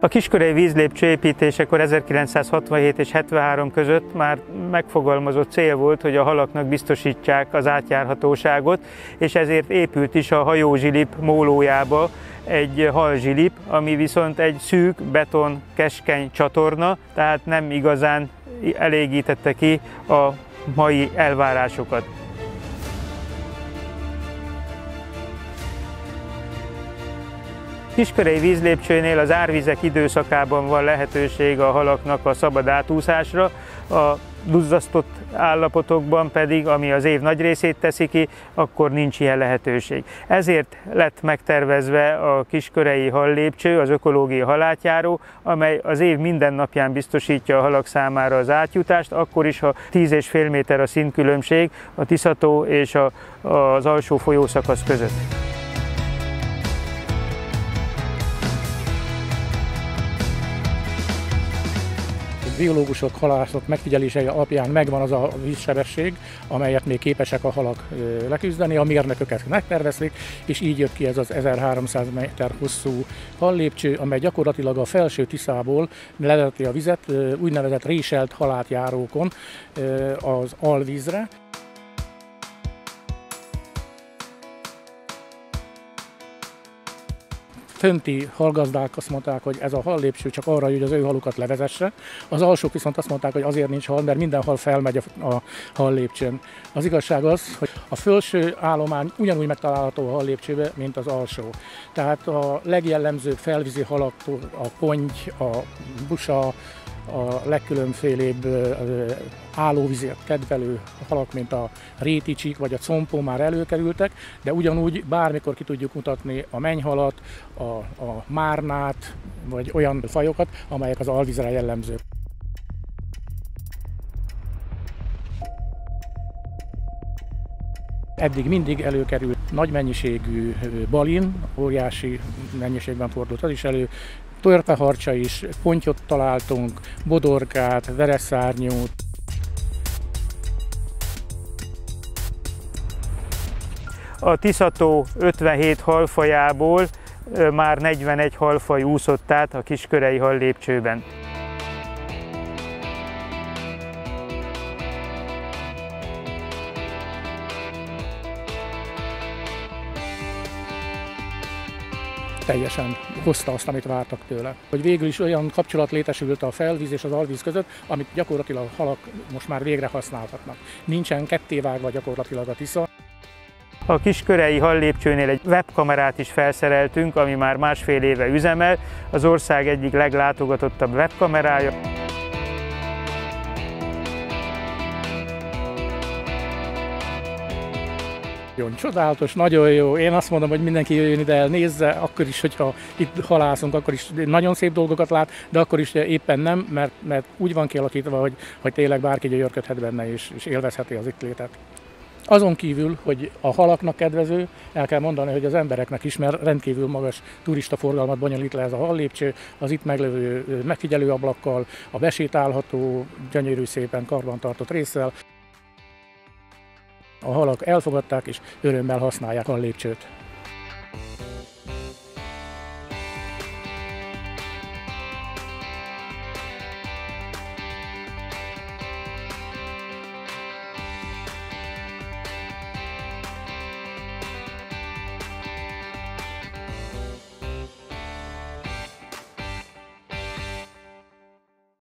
A kiskörei vízlépcső építésekor 1967 és 73 között már megfogalmazott cél volt, hogy a halaknak biztosítsák az átjárhatóságot, és ezért épült is a hajózsilip mólójába egy halzsilip, ami viszont egy szűk, beton, keskeny csatorna, tehát nem igazán elégítette ki a mai elvárásokat. Kiskörei vízlépcsőnél az árvizek időszakában van lehetőség a halaknak a szabad átúszásra, a duzzasztott állapotokban pedig, ami az év nagy részét teszi ki, akkor nincs ilyen lehetőség. Ezért lett megtervezve a kiskörei hallépcső, az ökológiai halátjáró, amely az év minden napján biztosítja a halak számára az átjutást, akkor is, ha 10,5 méter a szintkülönbség a Tiszató és a, az alsó folyószakasz között. Biológusok, halászok megfigyelései alapján megvan az a vízsebesség, amelyet még képesek a halak leküzdeni, a mérnököket megtervezték, és így jött ki ez az 1300 méter hosszú hallépcső, amely gyakorlatilag a felső Tiszából levezeti a vizet úgynevezett réselt halátjárókon az alvízre. Fönti halgazdák azt mondták, hogy ez a hallépső csak arra, hogy az ő halukat levezesse. Az alsók viszont azt mondták, hogy azért nincs hal, mert minden hal felmegy a, a hallépcsőn. Az igazság az, hogy a felső állomány ugyanúgy megtalálható a hallépcsőbe, mint az alsó. Tehát a legjellemzőbb felvízi halaktól a ponty, a busa, a legkülönfélébb állóvizet kedvelő halak, mint a réticsik vagy a compó már előkerültek, de ugyanúgy bármikor ki tudjuk mutatni a mennyhalat, a, a márnát, vagy olyan fajokat, amelyek az alvízre jellemzők. Eddig mindig előkerült nagy mennyiségű balin, óriási mennyiségben fordult az is elő, törpeharcsa is, pontyot találtunk, bodorkát, vereszárnyút. A Tiszató 57 halfajából már 41 halfaj úszott át a kiskörei hal teljesen hozta azt, amit vártak tőle. Hogy végül is olyan kapcsolat létesült a felvíz és az alvíz között, amit gyakorlatilag a halak most már végre használhatnak. Nincsen kettévágva gyakorlatilag a Tisza. A kiskörei hallépcsőnél egy webkamerát is felszereltünk, ami már másfél éve üzemel, az ország egyik leglátogatottabb webkamerája. Nagyon csodálatos, nagyon jó. Én azt mondom, hogy mindenki jöjjön ide el, nézze, akkor is, hogyha itt halászunk, akkor is nagyon szép dolgokat lát, de akkor is éppen nem, mert, mert úgy van kialakítva, hogy, hogy tényleg bárki gyönyörködhet benne és, és élvezheti az itt létet. Azon kívül, hogy a halaknak kedvező, el kell mondani, hogy az embereknek is, mert rendkívül magas turista forgalmat bonyolít le ez a hallépcső, az itt meglevő megfigyelőablakkal, a besétálható, gyönyörű szépen karbantartott részsel a halak elfogadták és örömmel használják a lépcsőt.